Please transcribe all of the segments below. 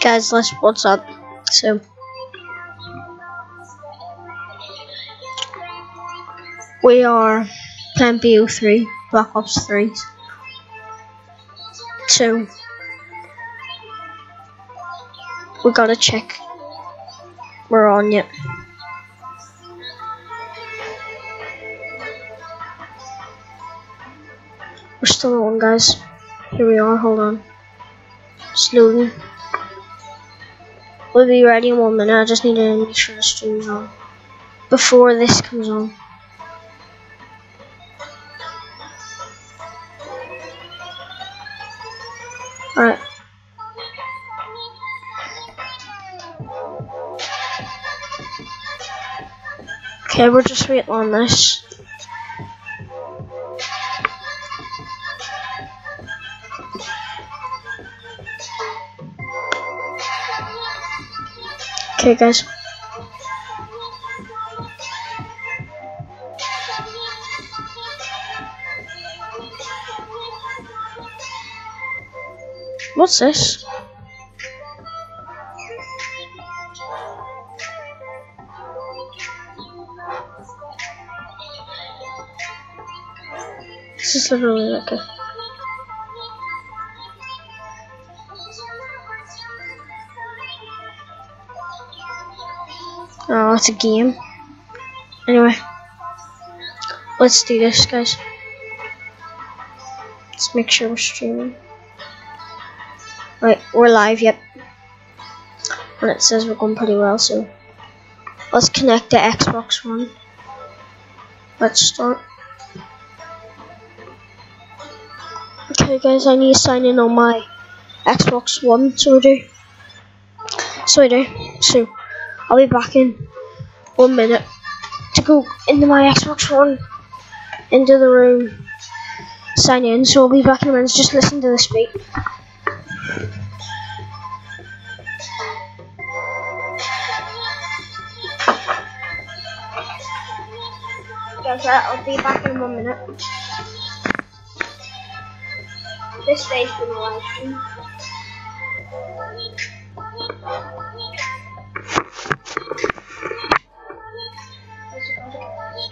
Guys, let's what's up. So we are playing BO3, Black Ops 3. So we gotta check we're on yet. We're still on guys. Here we are, hold on. Slowly. We'll be ready in one minute. I just need to make sure the stream's on. Before this comes on. Alright. Okay, we're just waiting on this. Okay, guys. What's this? This is literally like a It's a game. Anyway, let's do this, guys. Let's make sure we're streaming. Right, we're live, yep. And it says we're going pretty well, so let's connect to Xbox One. Let's start. Okay, guys, I need to sign in on my Xbox One, so I do. So I do. So. I'll be back in one minute to go into my Xbox One, into the room, sign in. So I'll be back in a minute. Just listen to this beat. Guys, I'll be back in one minute. This day's been live stream.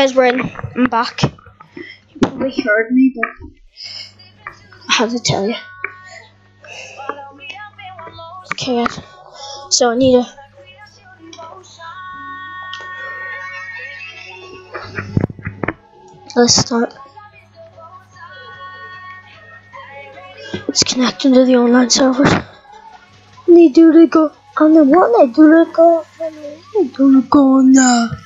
Guys, we're in. I'm back. You probably heard me, but I had to tell you. Okay, guys. So I need to. Let's start. It's connecting to the online servers. Do they go and then what they do they go and they do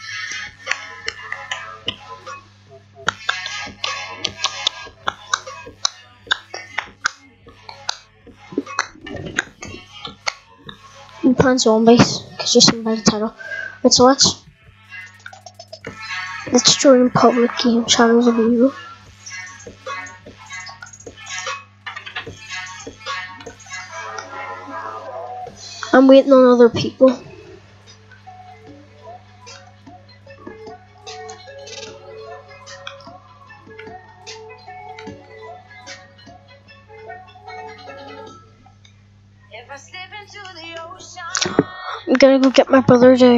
they go on zombies because you see by the title. Right, so let's let's join public game Shadows of Evil. I'm waiting on other people. Go get my brother to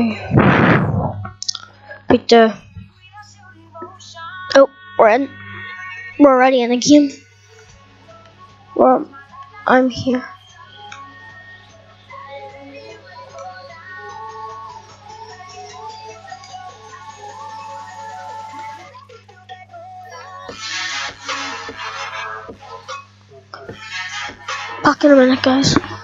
beat the. Oh, we're in. We're already in the game. Well, I'm here. Back in a minute, guys.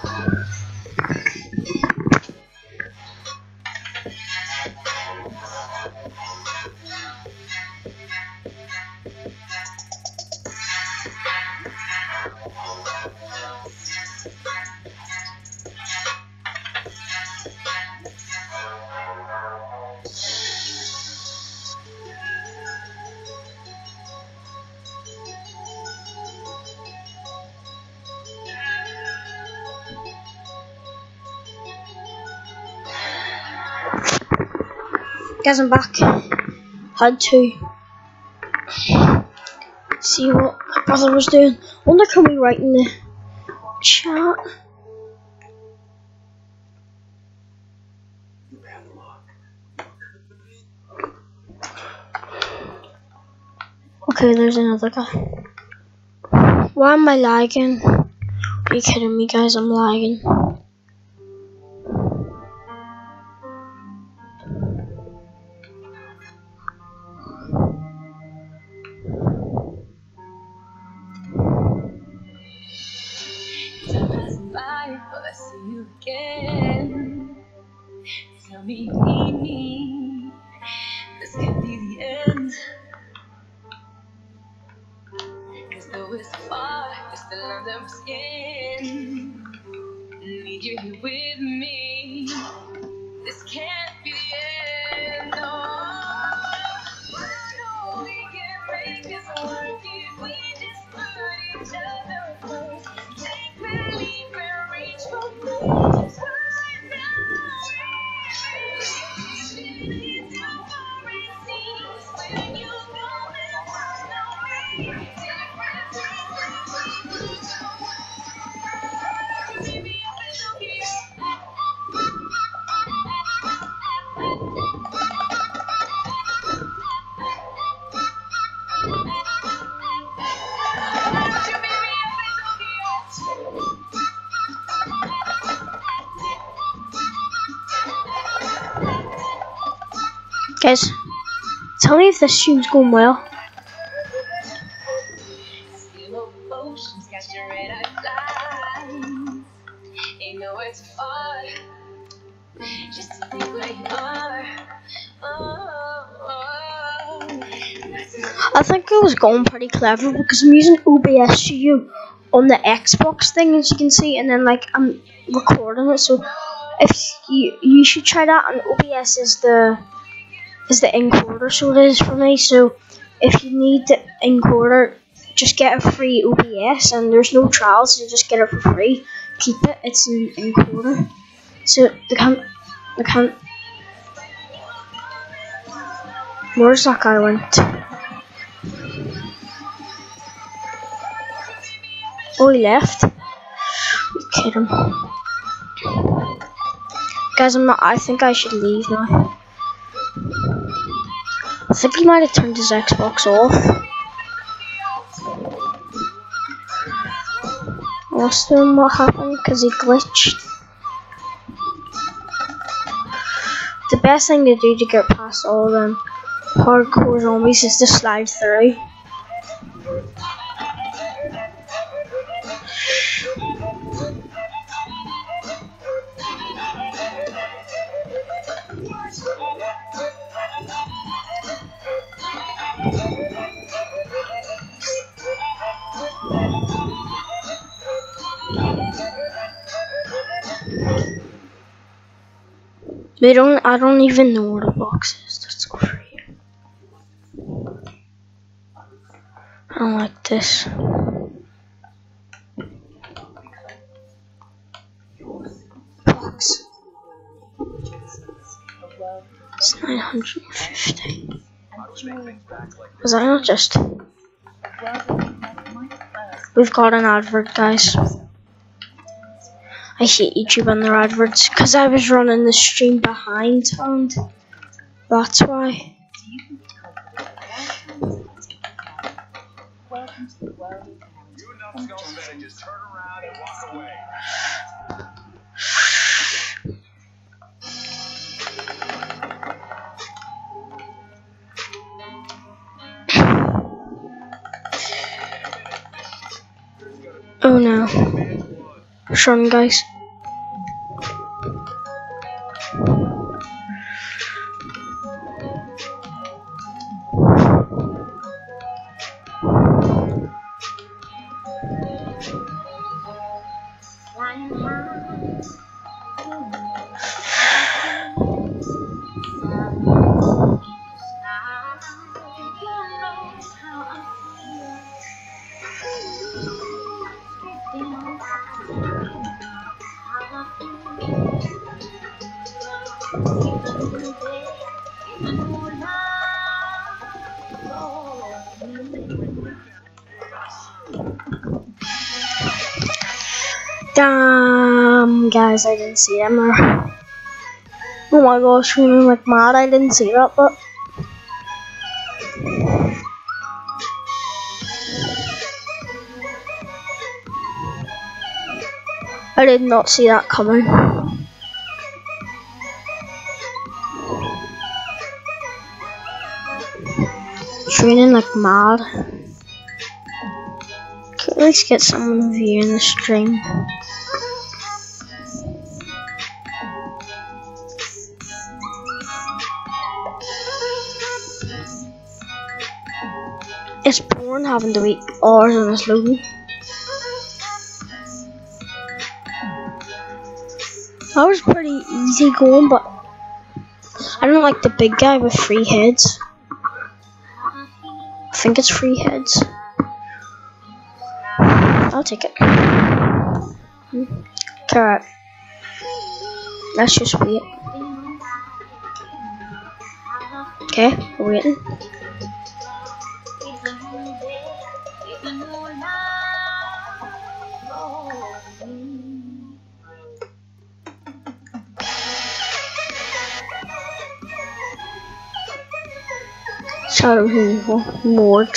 Guys, I'm back. Had to see what my brother was doing. Wonder can we write in the chat? Okay, there's another guy. Why am I lagging? Are you kidding me, guys? I'm lagging. It's still under my skin. Need you here with me. This can't Guys, tell me if this stream's going well. I think it was going pretty clever because I'm using OBS Studio on the Xbox thing, as you can see, and then like I'm recording it. So if you you should try that, and OBS is the is the encoder, so it is for me. So if you need the encoder, just get a free OBS, and there's no trials, so just get it for free. Keep it. It's an encoder. So they can't they can't. Where's that guy went? Oh, he left. You kidding? Guys, I'm not. I think I should leave now. Think he might have turned his Xbox off. Asked him what happened because he glitched. The best thing to do to get past all them hardcore zombies is to slide through. They don't. I don't even know where the box is. Let's go for here. I don't like this. Box. It's 950. Was I not just? We've got an advert, guys. I hate YouTube and their adverts because I was running the stream behind and that's why. Oh no. Run, guys. Damn, guys, I didn't see. Or... Oh my gosh, screaming like mad. I didn't see that, but. I did not see that coming. Training like mad. At least get some someone viewing the stream. It's boring having to wait hours on this loading. That was pretty easy going, but I don't like the big guy with three heads. I think it's three heads. I'll take it. Carrot. Let's just wait. Okay, we're waiting. Out to Morg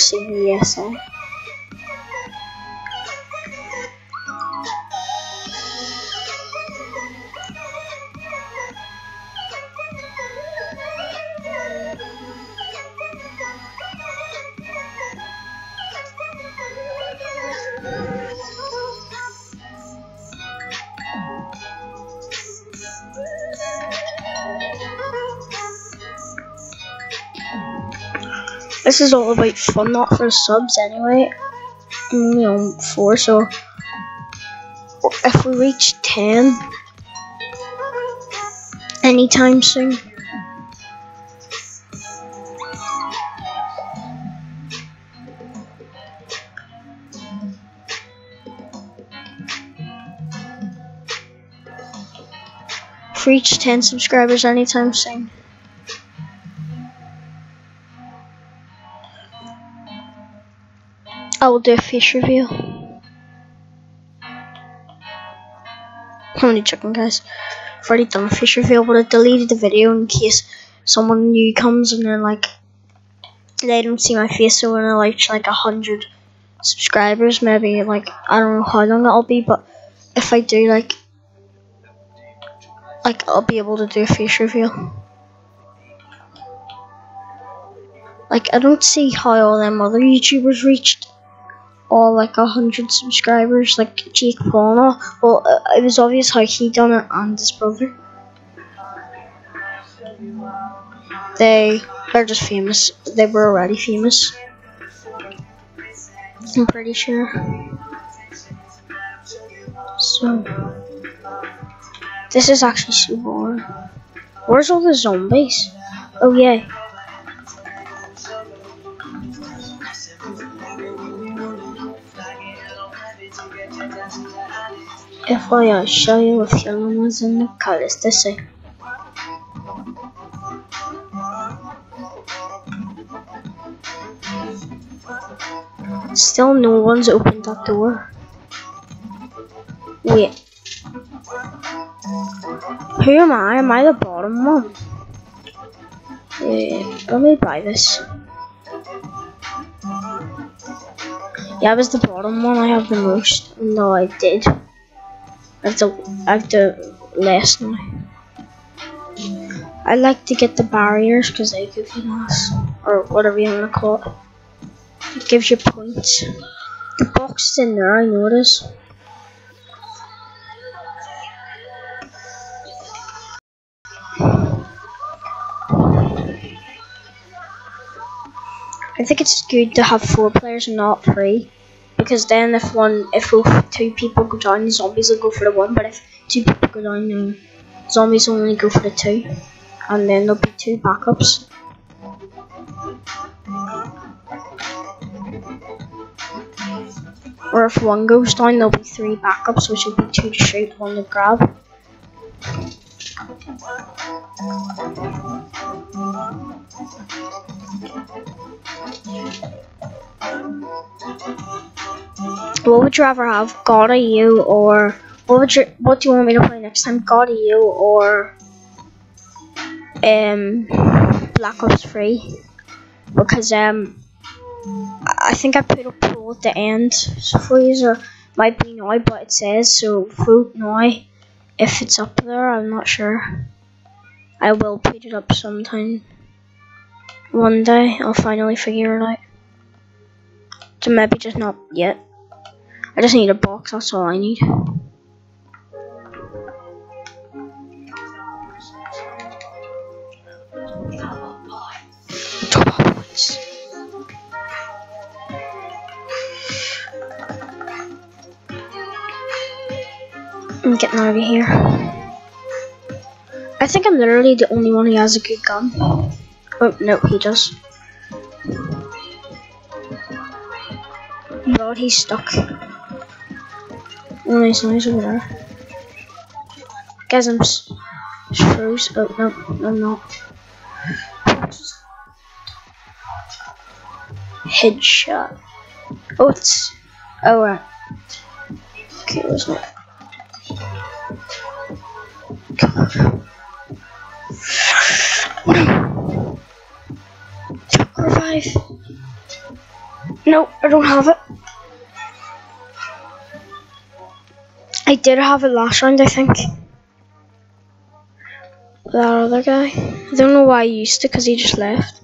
This is all about fun, not for subs anyway. Only on four, so if we reach 10 anytime soon, reach 10 subscribers anytime soon. Do a fish review. How many chicken guys? I've already done a fish reveal but I deleted the video in case someone new comes and then like they don't see my face. So when I reach like a hundred subscribers, maybe like I don't know how long it'll be, but if I do like like I'll be able to do a face reveal. Like I don't see how all them other YouTubers reached all like a hundred subscribers, like Jake Paul and all. Well, uh, it was obvious how he done it and his brother. They are just famous. They were already famous. I'm pretty sure. So this is actually super. Where's all the zombies? Oh yeah. FYI, show you if your was in the colors to see. Still no one's opened that door. Wait. Who am I? Am I the bottom one? Yeah, let me buy this. Yeah, I was the bottom one. I have the most. No, I did. Have the less now. I like to get the barriers because they give you mass. Or whatever you want to call it. It gives you points. The box is in there, I is. I think it's good to have four players and not three. Because then if one if two people go down zombies will go for the one, but if two people go down the zombies will only go for the two. And then there'll be two backups. Or if one goes down there'll be three backups which will be two to shoot, one to grab. What would you rather have, God of You or what would you what do you want me to play next time? God of You or um Black Ops 3? Because um I think I put a poll at the end so or might be now but it says so vote now if it's up there I'm not sure. I will put it up sometime. One day I'll finally figure it out. So maybe just not yet. I just need a box, that's all I need. I'm getting out of here. I think I'm literally the only one who has a good gun. Oh, no, he does. But he's stuck. Oh, nice, nice over there. Guys, I'm froze. Oh, no, I'm not. Headshot. Oh, it's. Oh, right. Okay, where's my. No. Revive. No, I don't have it. I did have it last round, I think. That other guy. I don't know why I used it, because he just left.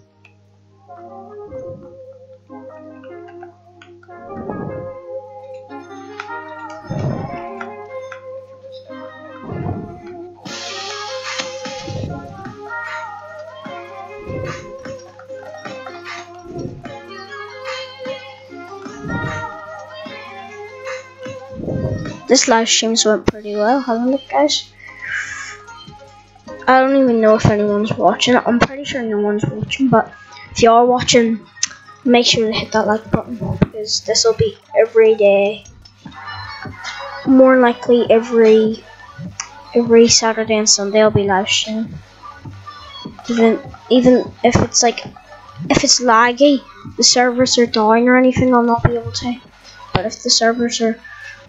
This live streams went pretty well, haven't it, guys? I don't even know if anyone's watching I'm pretty sure no one's watching, but if you are watching, make sure to hit that like button because this will be every day. More likely every every Saturday and Sunday I'll be live streaming. Even even if it's like if it's laggy, the servers are down or anything, I'll not be able to. But if the servers are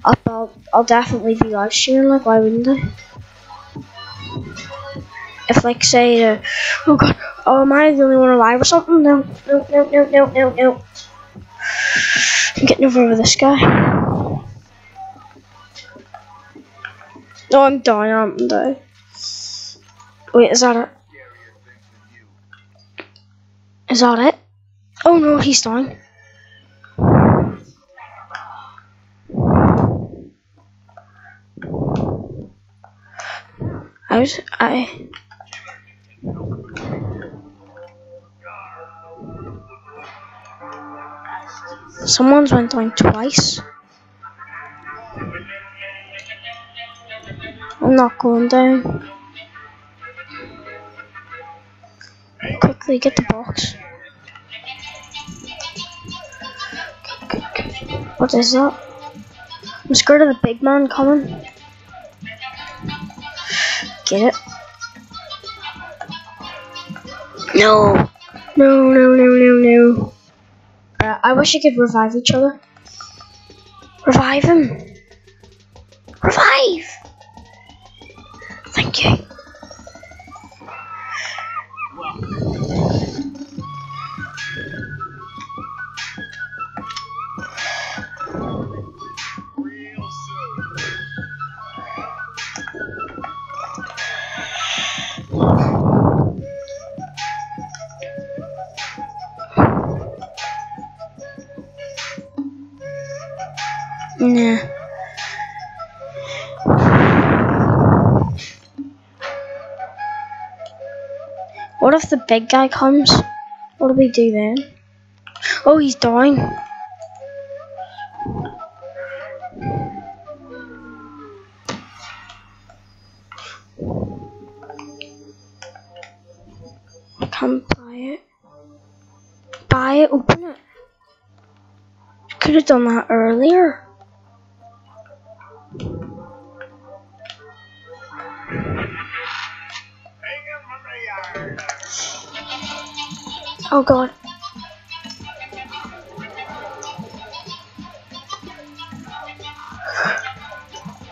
up, I'll, I'll definitely be live streaming, like, why wouldn't I? If, like, say, uh, oh god, oh, am I the only one alive or something? No, no, no, no, no, no, no. I'm getting over this guy. No, I'm dying, I'm dying. Wait, is that it? Is that it? Oh no, he's dying. I was I Someone's went down twice. I'm not going down. Quickly get the box. What is that? I'm scared of the big man coming. Get it? No. No, no, no, no, no. Uh, I wish I could revive each other. Revive him. Revive. What if the big guy comes? What do we do then? Oh, he's dying. I can't buy it. Buy it, open it. Could have done that earlier. Oh god.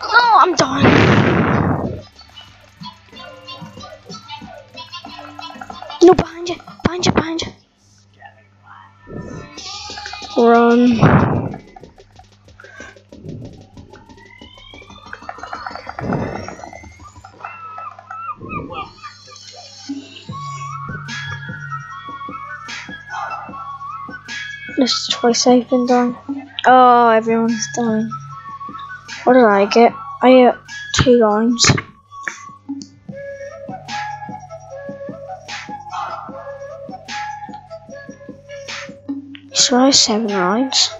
Oh, I'm done. No, behind you, behind you, behind you. Run. Twice I've been done. Oh, everyone's done. What did I get? I get two lines. So I have seven lines.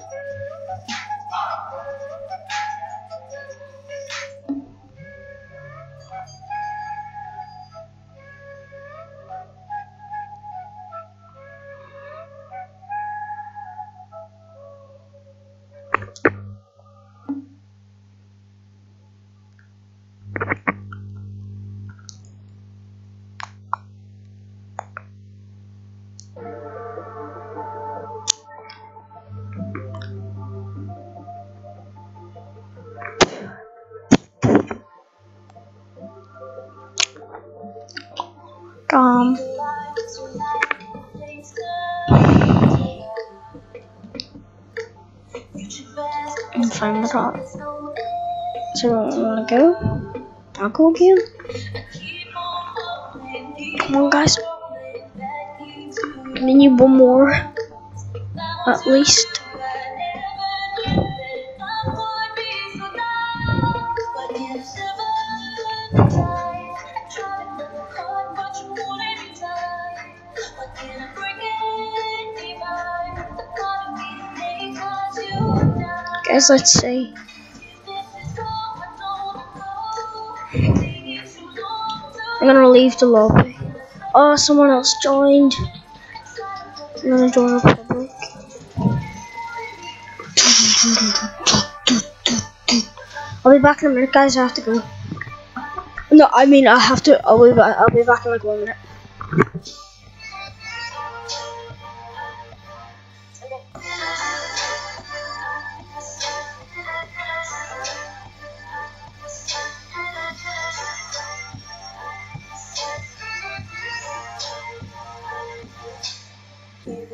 I'm fine with that. So, wanna go? I'll go again. Come on, guys. We need one more, at least. Guys, let's see. I'm gonna leave the lobby. Oh, someone else joined. I'm gonna join Republic. I'll be back in a minute, guys. I have to go. No, I mean I have to. I'll be back. I'll be back in like one minute.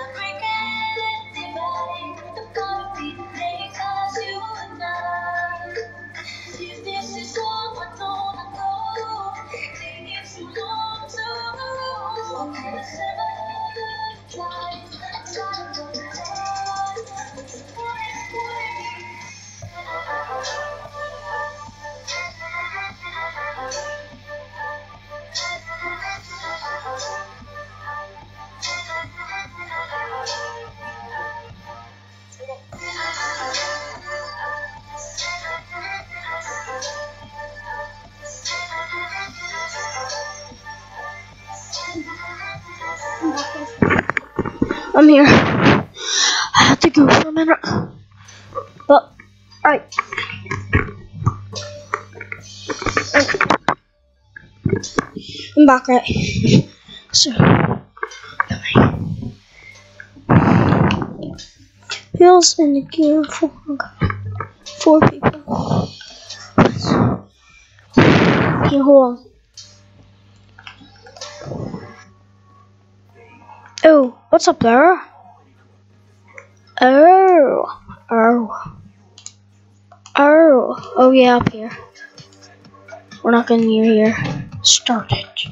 But I'm here. I have to go for a minute. But, right. I'm back, right? So, else in the game? for four people. Okay, hold on. Oh, what's up there? Oh, oh, oh, oh yeah, up here. We're not going near here. Start it.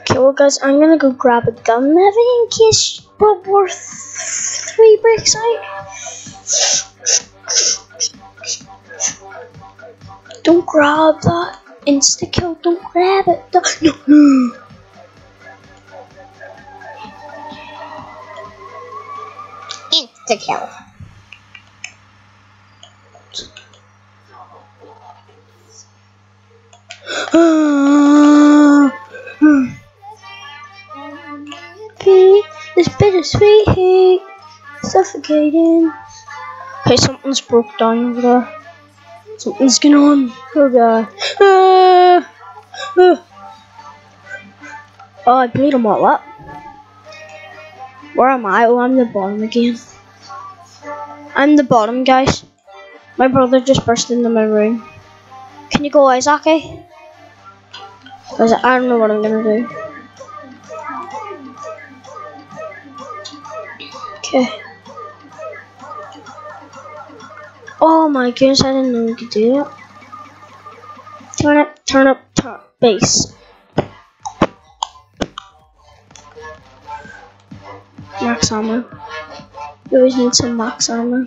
Okay, well guys, I'm gonna go grab a gun maybe in case War Three breaks out. Don't grab that insta kill. Don't grab it. Don't- No. Insta kill. This bittersweet heat, suffocating. Okay, something's broke down over there. Something's going on. Oh god. Ah, ah. Oh, I blew them all up. Where am I? Oh, I'm the bottom again. I'm the bottom, guys. My brother just burst into my room. Can you go, Isaac? Because I don't know what I'm gonna do. Okay. Oh my goodness, I didn't know we could do that. Turn up, turn up, turn bass. Max Ammo. We always need some max ammo.